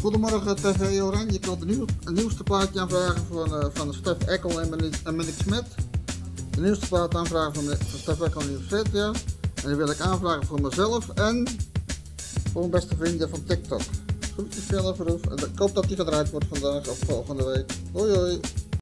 Goedemorgen TV Oranje. Je kan het nieuw, nieuwste plaatje aanvragen van, uh, van Stef Eckel en Monique, en Smit. De nieuwste plaat aanvragen van, van Stef Eckel en Monique ja. En die wil ik aanvragen voor mezelf en voor mijn beste vrienden van TikTok. Groetjes veel en ik hoop dat die gedraaid wordt vandaag of volgende week. Hoi hoi.